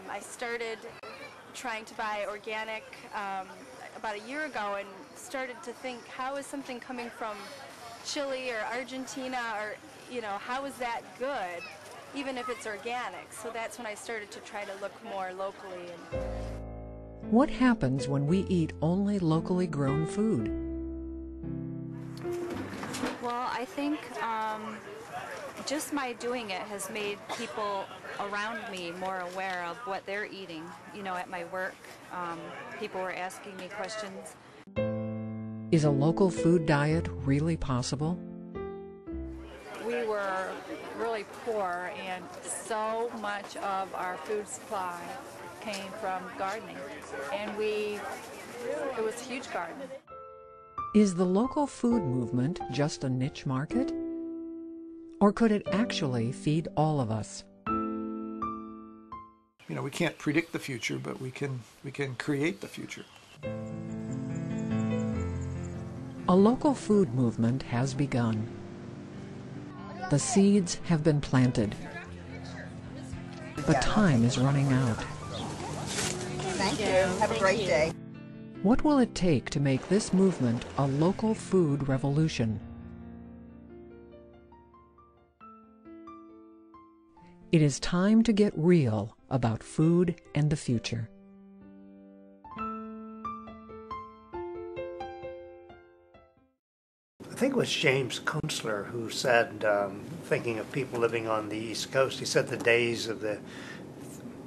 Um, I started trying to buy organic um, about a year ago and started to think, how is something coming from Chile or Argentina or, you know, how is that good, even if it's organic? So that's when I started to try to look more locally. And... What happens when we eat only locally grown food? Well, I think um, just my doing it has made people around me more aware of what they're eating. You know, at my work, um, people were asking me questions. Is a local food diet really possible? We were really poor, and so much of our food supply came from gardening. And we, it was a huge garden. Is the local food movement just a niche market? Or could it actually feed all of us? You know, we can't predict the future, but we can we can create the future. A local food movement has begun. The seeds have been planted. But time is running out. Thank you. Have a great day. What will it take to make this movement a local food revolution? It is time to get real about food and the future. I think it was James Kunstler who said, um, thinking of people living on the East Coast, he said the days of the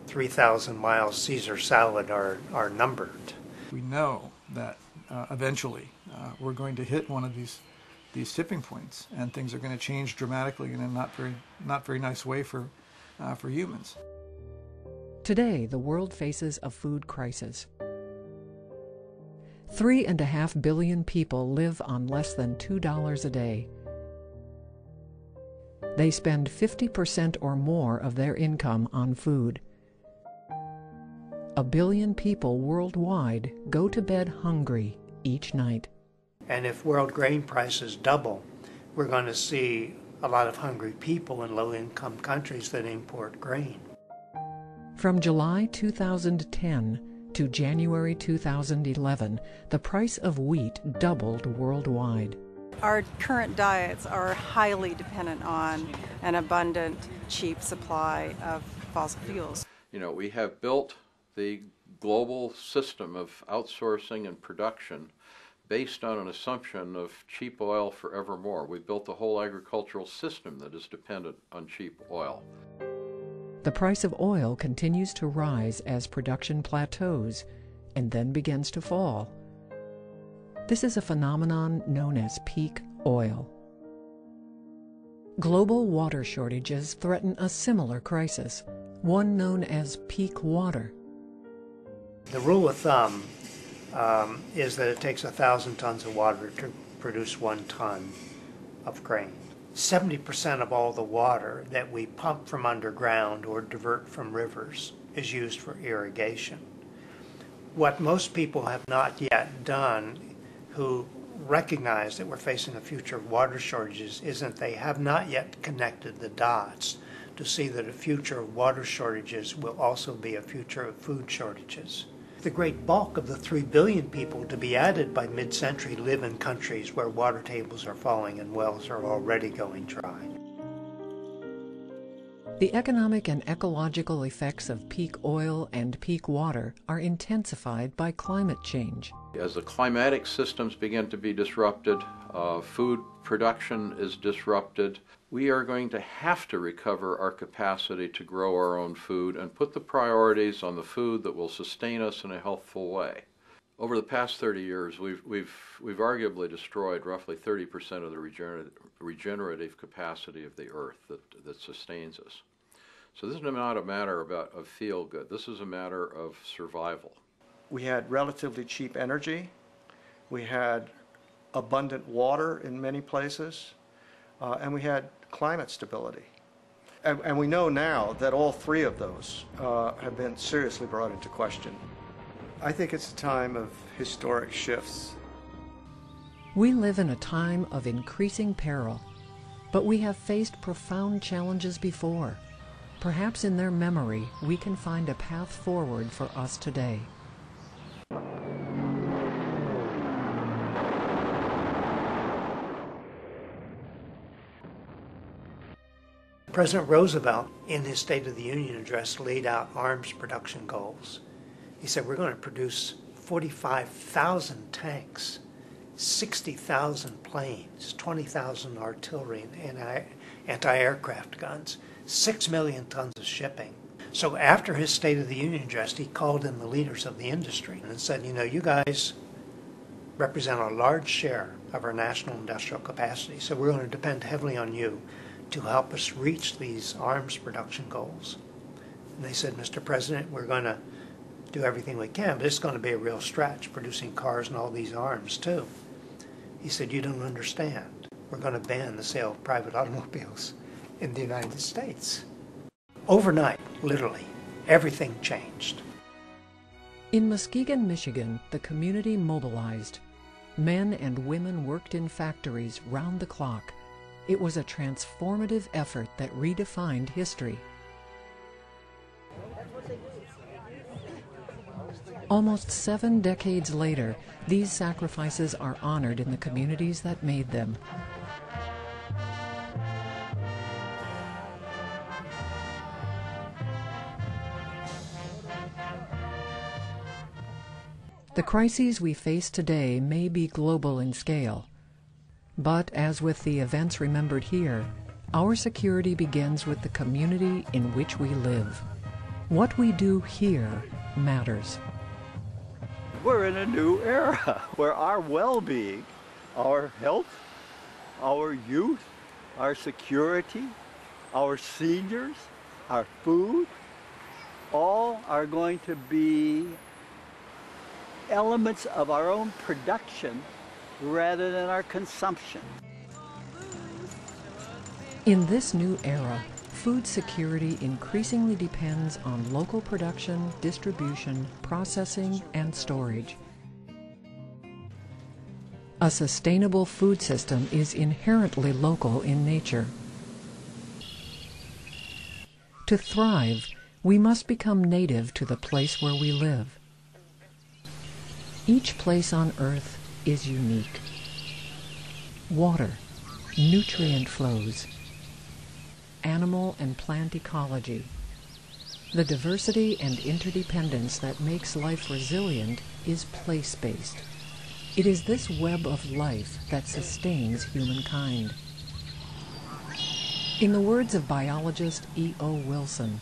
3,000 mile Caesar salad are, are numbered. We know that uh, eventually uh, we're going to hit one of these these tipping points, and things are going to change dramatically in a not very not very nice way for uh, for humans. Today, the world faces a food crisis. Three and a half billion people live on less than $2 a day. They spend 50% or more of their income on food. A billion people worldwide go to bed hungry each night. And if world grain prices double, we're going to see a lot of hungry people in low income countries that import grain. From July 2010 to January 2011, the price of wheat doubled worldwide. Our current diets are highly dependent on an abundant, cheap supply of fossil fuels. You know, we have built the global system of outsourcing and production based on an assumption of cheap oil forevermore. We built the whole agricultural system that is dependent on cheap oil. The price of oil continues to rise as production plateaus and then begins to fall. This is a phenomenon known as peak oil. Global water shortages threaten a similar crisis, one known as peak water. The rule of thumb um, is that it takes a thousand tons of water to produce one ton of grain. 70% of all the water that we pump from underground or divert from rivers is used for irrigation. What most people have not yet done who recognize that we're facing a future of water shortages isn't they have not yet connected the dots to see that a future of water shortages will also be a future of food shortages. The great bulk of the 3 billion people to be added by mid century live in countries where water tables are falling and wells are already going dry. The economic and ecological effects of peak oil and peak water are intensified by climate change. As the climatic systems begin to be disrupted, uh, food production is disrupted, we are going to have to recover our capacity to grow our own food and put the priorities on the food that will sustain us in a healthful way. Over the past 30 years, we've, we've, we've arguably destroyed roughly 30% of the regenerative, regenerative capacity of the earth that, that sustains us. So this is not a matter about, of feel good. This is a matter of survival. We had relatively cheap energy. We had abundant water in many places. Uh, and we had climate stability. And, and, we know now that all three of those uh, have been seriously brought into question. I think it's a time of historic shifts. We live in a time of increasing peril, but we have faced profound challenges before. Perhaps in their memory we can find a path forward for us today. President Roosevelt, in his State of the Union address, laid out arms production goals. He said, We're going to produce 45,000 tanks, 60,000 planes, 20,000 artillery and anti aircraft guns, 6 million tons of shipping. So after his State of the Union address, he called in the leaders of the industry and said, You know, you guys represent a large share of our national industrial capacity, so we're going to depend heavily on you to help us reach these arms production goals. And they said, Mr. President, we're going to do everything we can, but it's going to be a real stretch producing cars and all these arms too. He said, You don't understand. We're going to ban the sale of private automobiles in the United States. Overnight, literally, everything changed. In Muskegon, Michigan, the community mobilized. Men and women worked in factories round the clock. It was a transformative effort that redefined history. Almost seven decades later, these sacrifices are honored in the communities that made them. The crises we face today may be global in scale. But as with the events remembered here, our security begins with the community in which we live. What we do here matters. We're in a new era where our well-being, our health, our youth, our security, our seniors, our food, all are going to be elements of our own production rather than our consumption. In this new era, food security increasingly depends on local production, distribution, processing, and storage. A sustainable food system is inherently local in nature. To thrive, we must become native to the place where we live. Each place on Earth is unique. Water, nutrient flows, animal and plant ecology. The diversity and interdependence that makes life resilient is place-based. It is this web of life that sustains humankind. In the words of biologist E. O. Wilson,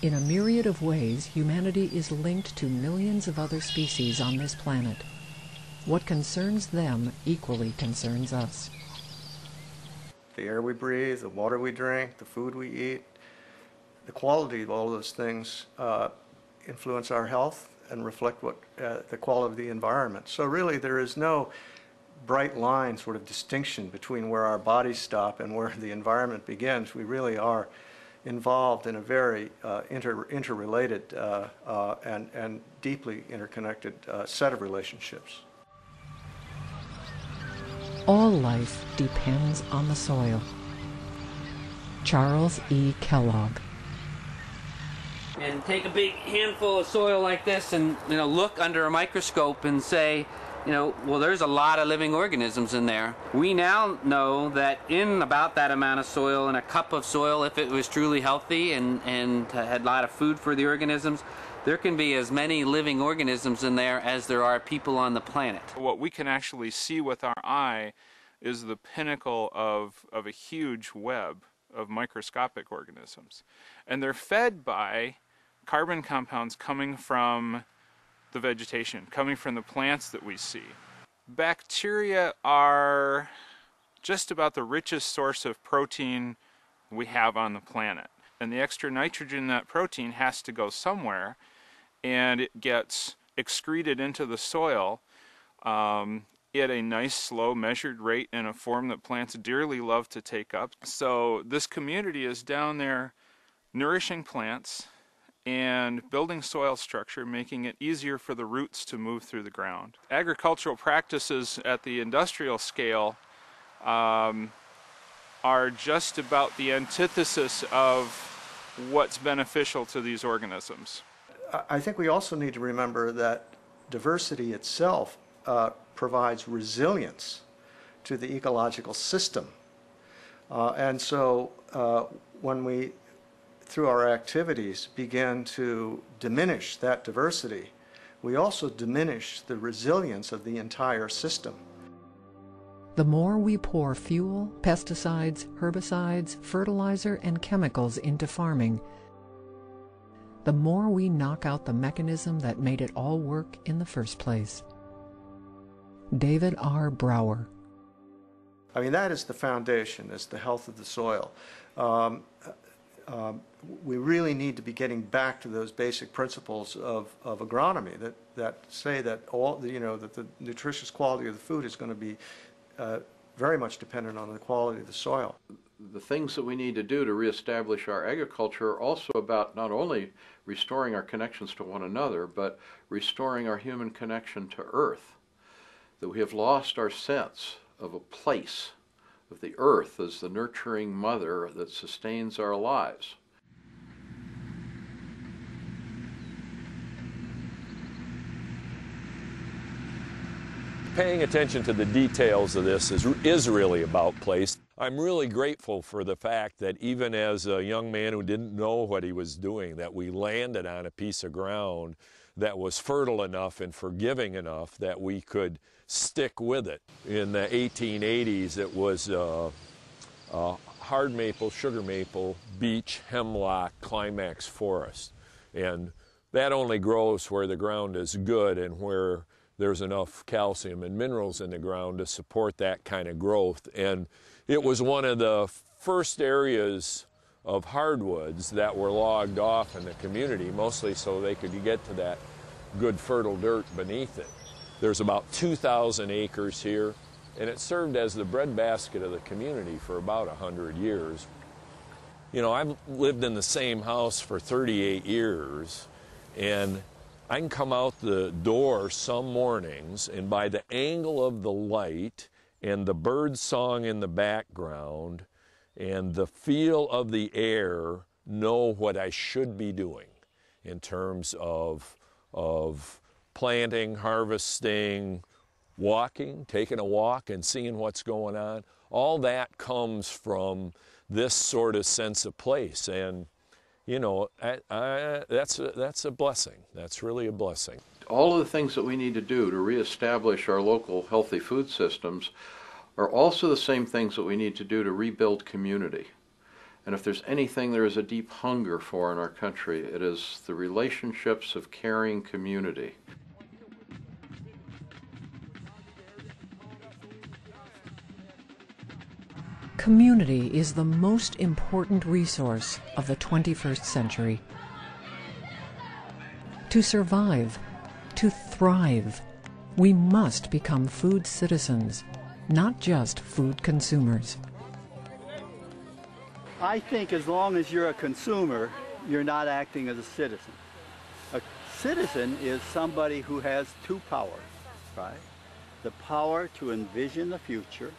in a myriad of ways, humanity is linked to millions of other species on this planet. What concerns them equally concerns us. The air we breathe, the water we drink, the food we eat, the quality of all those things uh, influence our health and reflect what uh, the quality of the environment. So really there is no bright line sort of distinction between where our bodies stop and where the environment begins. We really are involved in a very uh, inter interrelated uh, uh, and, and deeply interconnected uh, set of relationships. All life depends on the soil. Charles E. Kellogg. And take a big handful of soil like this and you know look under a microscope and say, you know, well there's a lot of living organisms in there. We now know that in about that amount of soil, in a cup of soil, if it was truly healthy and, and had a lot of food for the organisms, there can be as many living organisms in there as there are people on the planet. What we can actually see with our eye is the pinnacle of, of a huge web of microscopic organisms. And they're fed by carbon compounds coming from the vegetation, coming from the plants that we see. Bacteria are just about the richest source of protein we have on the planet. And the extra nitrogen that protein has to go somewhere and it gets excreted into the soil um, at a nice, slow, measured rate in a form that plants dearly love to take up. So this community is down there nourishing plants and building soil structure, making it easier for the roots to move through the ground. Agricultural practices at the industrial scale um, are just about the antithesis of what's beneficial to these organisms. I think we also need to remember that diversity itself uh, provides resilience to the ecological system. Uh, and so uh, when we, through our activities, begin to diminish that diversity, we also diminish the resilience of the entire system. The more we pour fuel, pesticides, herbicides, fertilizer, and chemicals into farming, the more we knock out the mechanism that made it all work in the first place. David R. Brower. I mean, that is the foundation, is the health of the soil. Um, um, we really need to be getting back to those basic principles of, of agronomy that, that say that all, you know, that the nutritious quality of the food is going to be uh, very much dependent on the quality of the soil. The things that we need to do to reestablish our agriculture are also about not only restoring our connections to one another, but restoring our human connection to earth. That we have lost our sense of a place, of the earth as the nurturing mother that sustains our lives. Paying attention to the details of this is, is really about place. I'm really grateful for the fact that even as a young man who didn't know what he was doing, that we landed on a piece of ground that was fertile enough and forgiving enough that we could stick with it. In the 1880s, it was uh, uh, hard maple, sugar maple, beech, hemlock, climax forest. And that only grows where the ground is good and where there's enough calcium and minerals in the ground to support that kind of growth. And it was one of the first areas of hardwoods that were logged off in the community, mostly so they could get to that good fertile dirt beneath it. There's about 2,000 acres here, and it served as the breadbasket of the community for about 100 years. You know, I've lived in the same house for 38 years, and I can come out the door some mornings, and by the angle of the light and the bird song in the background and the feel of the air, know what I should be doing in terms of, of planting, harvesting, walking, taking a walk and seeing what's going on. All that comes from this sort of sense of place. And, you know, I, I, that's, a, that's a blessing. That's really a blessing. All of the things that we need to do to reestablish our local healthy food systems are also the same things that we need to do to rebuild community. And if there's anything there is a deep hunger for in our country, it is the relationships of caring community. Community is the most important resource of the 21st century. To survive, to thrive, we must become food citizens, not just food consumers. I think as long as you're a consumer, you're not acting as a citizen. A citizen is somebody who has two powers, right? The power to envision the future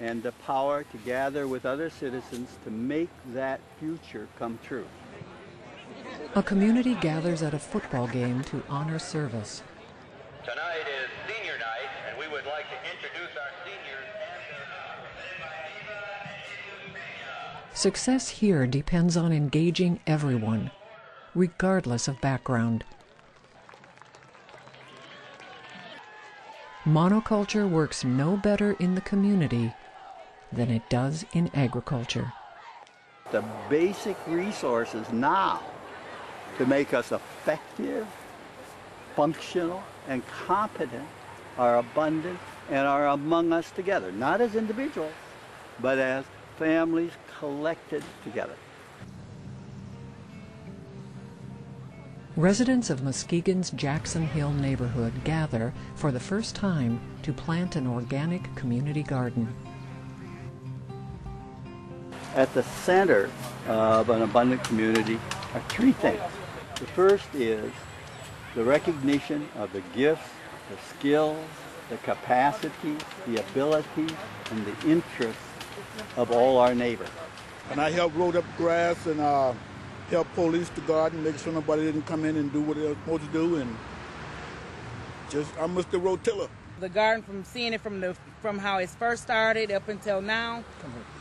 and the power to gather with other citizens to make that future come true. A community gathers at a football game to honor service. Tonight is senior night, and we would like to introduce our seniors Success here depends on engaging everyone, regardless of background. Monoculture works no better in the community than it does in agriculture. The basic resources now to make us effective, functional, and competent are abundant and are among us together, not as individuals, but as families collected together. Residents of Muskegon's Jackson Hill neighborhood gather for the first time to plant an organic community garden. At the center of an abundant community are three things. The first is the recognition of the gifts, the skills, the capacity, the ability, and the interests of all our neighbors. And I helped road up grass and uh, help police the garden, make sure nobody didn't come in and do what they were supposed to do. And just, I'm Mr. Rotilla. The garden from seeing it from the from how it first started up until now,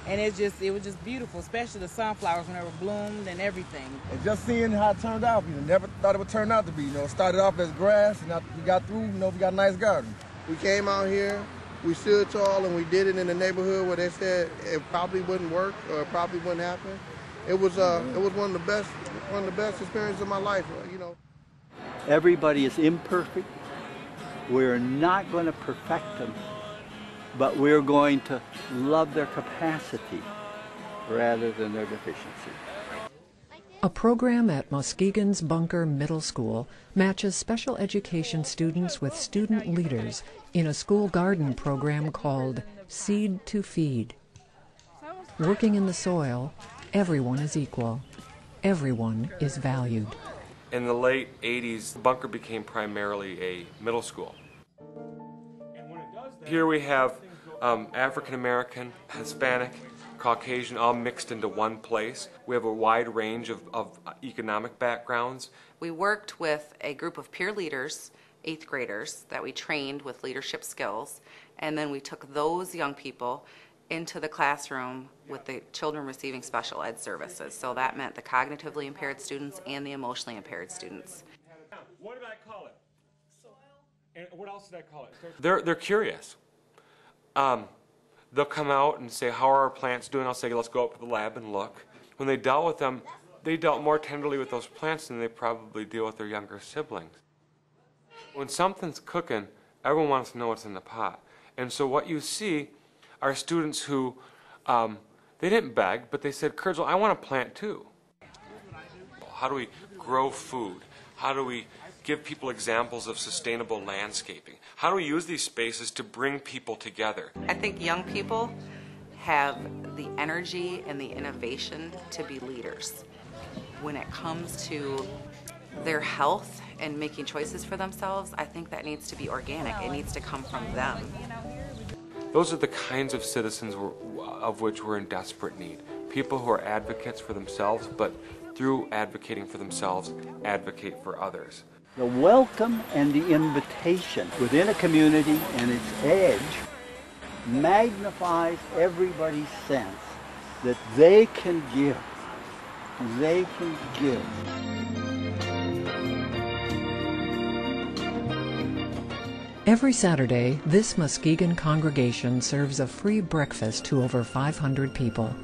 and it just it was just beautiful, especially the sunflowers when they were bloomed and everything. And just seeing how it turned out, you know, never thought it would turn out to be. You know, it started off as grass, and after we got through, you know, we got a nice garden. We came out here, we stood tall, and we did it in a neighborhood where they said it probably wouldn't work or it probably wouldn't happen. It was uh, it was one of the best one of the best experiences of my life. uh, You know. Everybody is imperfect. We're not going to perfect them, but we're going to love their capacity rather than their deficiency. A program at Muskegon's Bunker Middle School matches special education students with student leaders in a school garden program called Seed to Feed. Working in the soil, everyone is equal. Everyone is valued. In the late 80s, Bunker became primarily a middle school. Here we have um, African American, Hispanic, Caucasian all mixed into one place. We have a wide range of, of economic backgrounds. We worked with a group of peer leaders, eighth graders, that we trained with leadership skills, and then we took those young people into the classroom with the children receiving special ed services. So that meant the cognitively impaired students and the emotionally impaired students. What did I call it? And what else did I call it? They're, they're curious. Um, they'll come out and say, How are our plants doing? I'll say, Let's go up to the lab and look. When they dealt with them, they dealt more tenderly with those plants than they probably deal with their younger siblings. When something's cooking, everyone wants to know what's in the pot. And so what you see are students who, um, they didn't beg, but they said, Kurzel, I want to plant too. How do we grow food? How do we give people examples of sustainable landscaping? How do we use these spaces to bring people together? I think young people have the energy and the innovation to be leaders. When it comes to their health and making choices for themselves, I think that needs to be organic. It needs to come from them. Those are the kinds of citizens of which we're in desperate need. People who are advocates for themselves, but through advocating for themselves, advocate for others. The welcome and the invitation within a community and its edge magnifies everybody's sense that they can give. They can give. Every Saturday, this Muskegon congregation serves a free breakfast to over 500 people.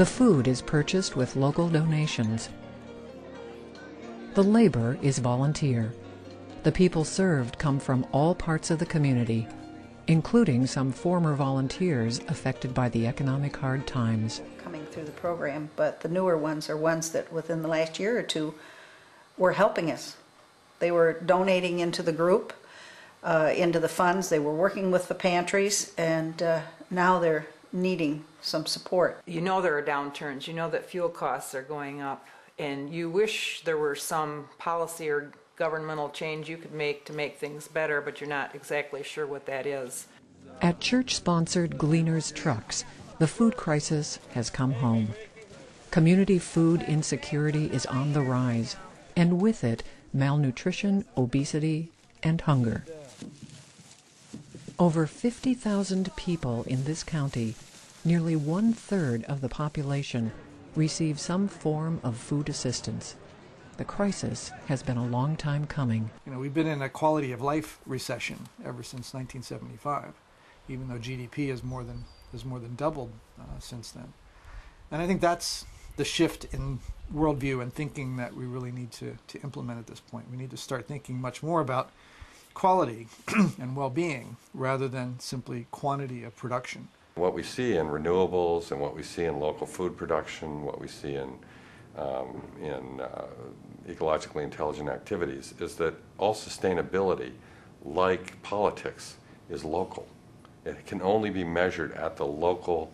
The food is purchased with local donations. The labor is volunteer. The people served come from all parts of the community, including some former volunteers affected by the economic hard times. coming through the program, but the newer ones are ones that within the last year or two were helping us. They were donating into the group, uh, into the funds, they were working with the pantries, and uh, now they're needing some support. You know there are downturns, you know that fuel costs are going up, and you wish there were some policy or governmental change you could make to make things better, but you're not exactly sure what that is. At church sponsored Gleaners Trucks, the food crisis has come home. Community food insecurity is on the rise, and with it, malnutrition, obesity, and hunger. Over 50,000 people in this county, nearly one third of the population, receive some form of food assistance. The crisis has been a long time coming. You know, we've been in a quality of life recession ever since 1975, even though GDP has more than has more than doubled uh, since then. And I think that's the shift in worldview and thinking that we really need to, to implement at this point. We need to start thinking much more about quality and well-being rather than simply quantity of production. What we see in renewables and what we see in local food production, what we see in, um, in uh, ecologically intelligent activities, is that all sustainability, like politics, is local. It can only be measured at the local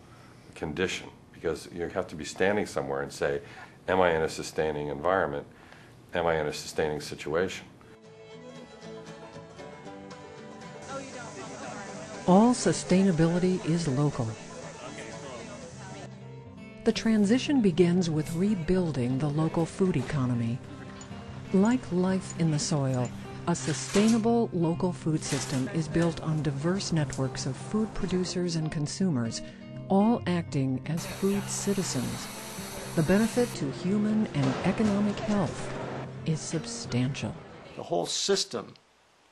condition because you have to be standing somewhere and say, Am I in a sustaining environment? Am I in a sustaining situation? All sustainability is local. The transition begins with rebuilding the local food economy. Like life in the soil, a sustainable local food system is built on diverse networks of food producers and consumers, all acting as food citizens. The benefit to human and economic health is substantial. The whole system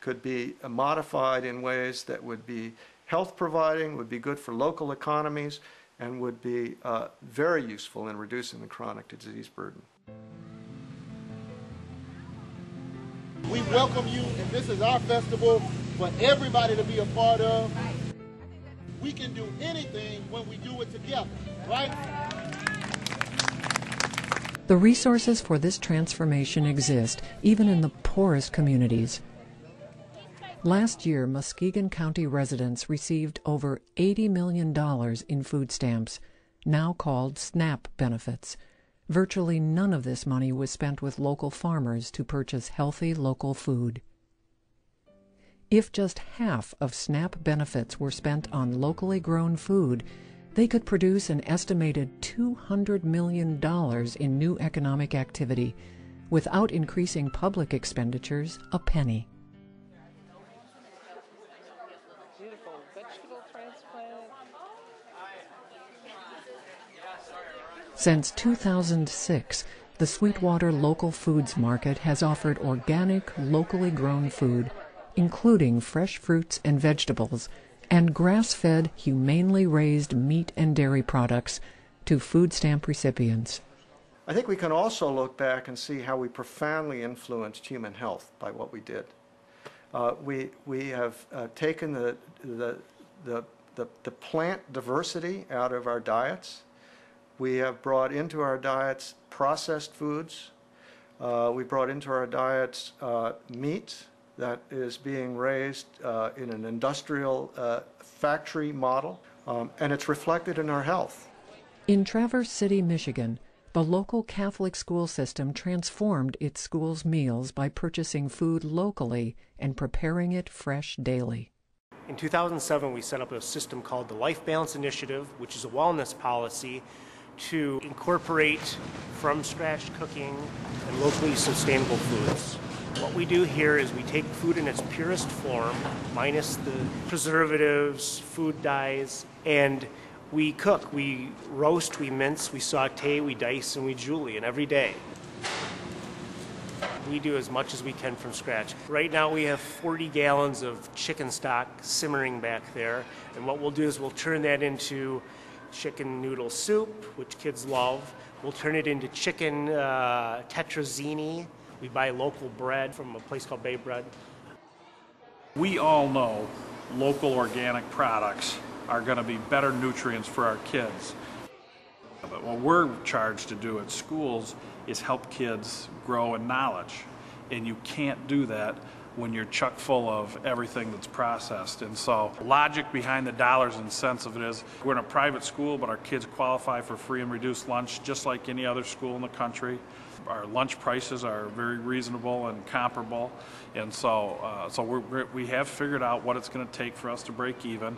could be modified in ways that would be health providing, would be good for local economies, and would be uh, very useful in reducing the chronic disease burden. We welcome you, and this is our festival for everybody to be a part of. We can do anything when we do it together, right? The resources for this transformation exist even in the poorest communities. Last year, Muskegon County residents received over $80 million in food stamps, now called SNAP benefits. Virtually none of this money was spent with local farmers to purchase healthy local food. If just half of SNAP benefits were spent on locally grown food, they could produce an estimated $200 million in new economic activity without increasing public expenditures a penny. Since 2006, the Sweetwater Local Foods Market has offered organic, locally grown food, including fresh fruits and vegetables, and grass-fed, humanely raised meat and dairy products to food stamp recipients. I think we can also look back and see how we profoundly influenced human health by what we did. Uh, we, we have uh, taken the, the, the, the, the plant diversity out of our diets. We have brought into our diets processed foods. Uh, we brought into our diets uh, meat that is being raised uh, in an industrial uh, factory model, um, and it's reflected in our health. In Traverse City, Michigan, the local Catholic school system transformed its school's meals by purchasing food locally and preparing it fresh daily. In 2007, we set up a system called the Life Balance Initiative, which is a wellness policy to incorporate from scratch cooking and locally sustainable foods. What we do here is we take food in its purest form, minus the preservatives, food dyes, and we cook. We roast, we mince, we saute, we dice, and we julienne every day. We do as much as we can from scratch. Right now we have 40 gallons of chicken stock simmering back there, and what we'll do is we'll turn that into chicken noodle soup, which kids love. We'll turn it into chicken uh, tetrazzini. We buy local bread from a place called Bay Bread. We all know local organic products are going to be better nutrients for our kids. But what we're charged to do at schools is help kids grow in knowledge. And you can't do that when you're chuck full of everything that's processed. And so, logic behind the dollars and cents of it is we're in a private school, but our kids qualify for free and reduced lunch just like any other school in the country. Our lunch prices are very reasonable and comparable. And so, uh, so we're, we have figured out what it's going to take for us to break even.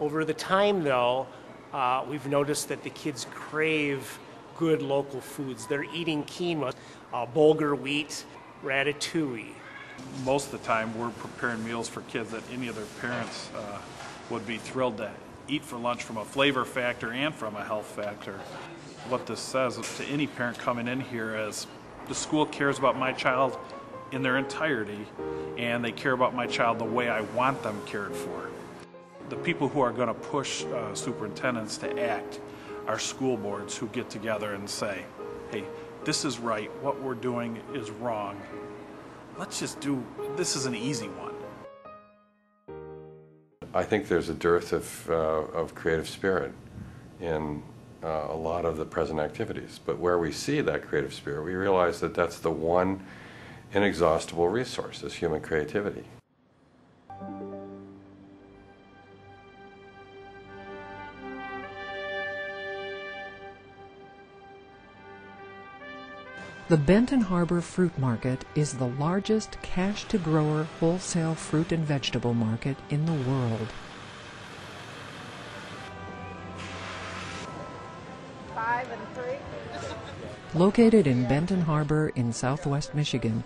Over the time, though, uh, we've noticed that the kids crave good local foods. They're eating quinoa, uh, bulgur wheat, ratatouille. Most of the time, we're preparing meals for kids that any of their parents uh, would be thrilled to eat for lunch from a flavor factor and from a health factor. What this says to any parent coming in here is the school cares about my child in their entirety, and they care about my child the way I want them cared for. The people who are going to push uh, superintendents to act are school boards who get together and say, hey, this is right, what we're doing is wrong. Let's just do, this is an easy one. I think there's a dearth of, uh, of creative spirit in uh, a lot of the present activities. But where we see that creative spirit, we realize that that's the one inexhaustible resource is human creativity. The Benton Harbor Fruit Market is the largest cash-to-grower wholesale fruit and vegetable market in the world. Five and three. Located in Benton Harbor in southwest Michigan,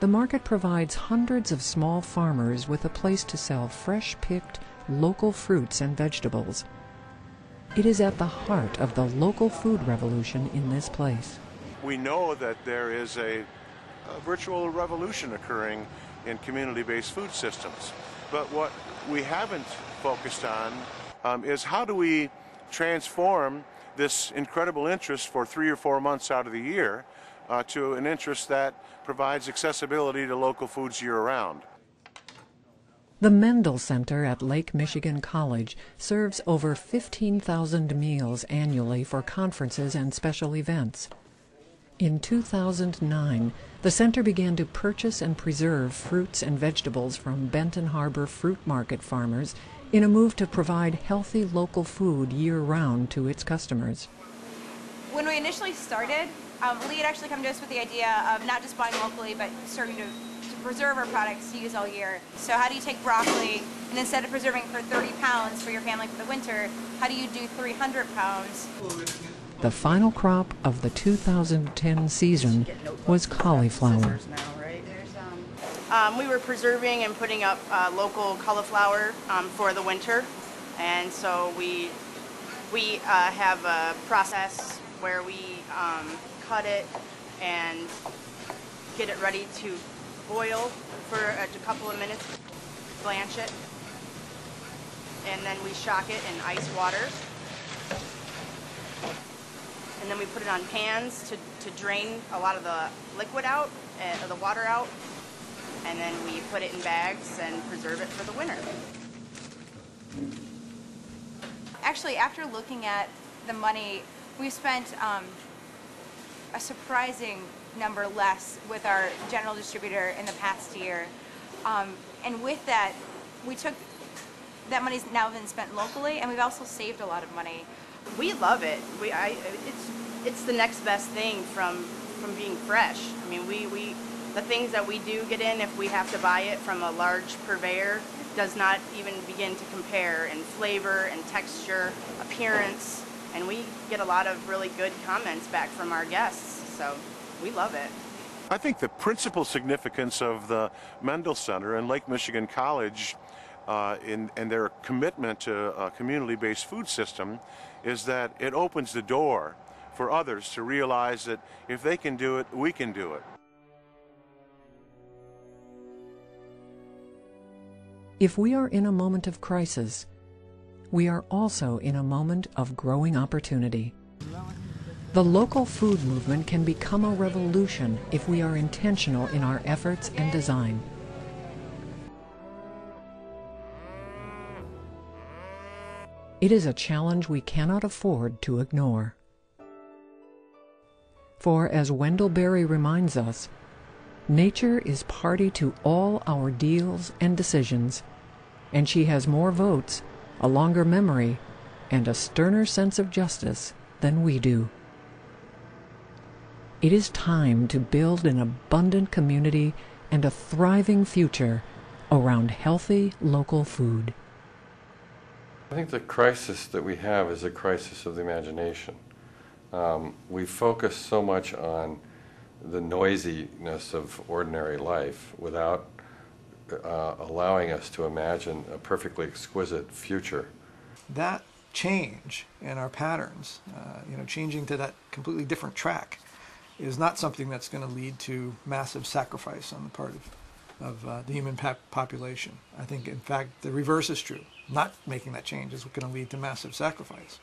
the market provides hundreds of small farmers with a place to sell fresh-picked local fruits and vegetables. It is at the heart of the local food revolution in this place. We know that there is a, a virtual revolution occurring in community-based food systems. But what we haven't focused on um, is how do we transform this incredible interest for three or four months out of the year uh, to an interest that provides accessibility to local foods year-round. The Mendel Center at Lake Michigan College serves over 15,000 meals annually for conferences and special events. In 2009, the center began to purchase and preserve fruits and vegetables from Benton Harbor fruit market farmers in a move to provide healthy local food year round to its customers. When we initially started, um, Lee had actually come to us with the idea of not just buying locally, but starting to, to preserve our products to use all year. So how do you take broccoli and instead of preserving for 30 pounds for your family for the winter, how do you do 300 pounds? The final crop of the 2010 season was cauliflower. Um, we were preserving and putting up uh, local cauliflower um, for the winter, and so we we uh, have a process where we um, cut it and get it ready to boil for a, a couple of minutes, blanch it, and then we shock it in ice water. And then we put it on pans to, to drain a lot of the liquid out, uh, the water out, and then we put it in bags and preserve it for the winter. Actually, after looking at the money, we spent um, a surprising number less with our general distributor in the past year. Um, and with that, we took that money's now been spent locally, and we've also saved a lot of money. We love it. We, I, it's, it's the next best thing from, from being fresh. I mean, we, we, the things that we do get in, if we have to buy it from a large purveyor, does not even begin to compare in flavor and texture, appearance, and we get a lot of really good comments back from our guests, so we love it. I think the principal significance of the Mendel Center and Lake Michigan College uh, in, and their commitment to a community-based food system is that it opens the door for others to realize that if they can do it, we can do it. If we are in a moment of crisis, we are also in a moment of growing opportunity. The local food movement can become a revolution if we are intentional in our efforts and design. It is a challenge we cannot afford to ignore. For as Wendell Berry reminds us, nature is party to all our deals and decisions, and she has more votes, a longer memory, and a sterner sense of justice than we do. It is time to build an abundant community and a thriving future around healthy local food. I think the crisis that we have is a crisis of the imagination. Um, we focus so much on the noisiness of ordinary life without uh, allowing us to imagine a perfectly exquisite future. That change in our patterns, uh, you know, changing to that completely different track, is not something that's going to lead to massive sacrifice on the part of, of uh, the human population. I think, in fact, the reverse is true. Not making that change is going to lead to massive sacrifice.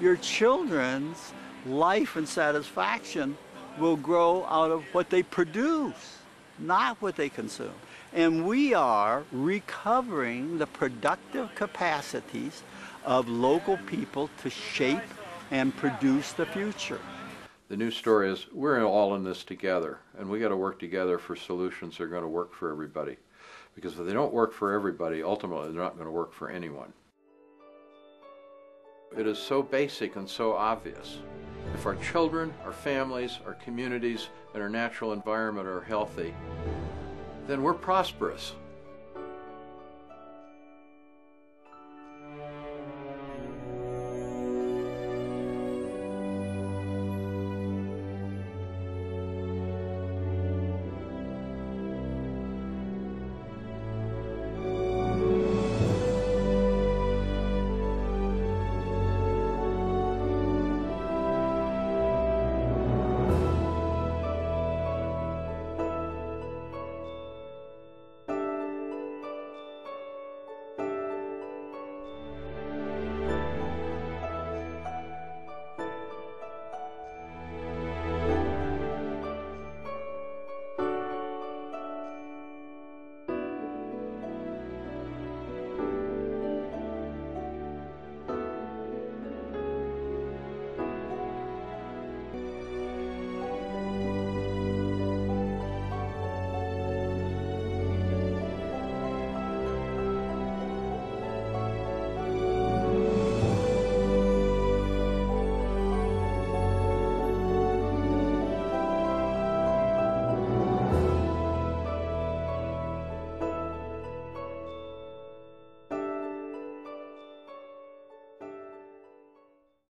Your children's life and satisfaction will grow out of what they produce, not what they consume. And we are recovering the productive capacities of local people to shape and produce the future. The new story is we're all in this together, and we got to work together for solutions that are going to work for everybody. Because if they don't work for everybody, ultimately they're not going to work for anyone. It is so basic and so obvious. If our children, our families, our communities, and our natural environment are healthy, then we're prosperous.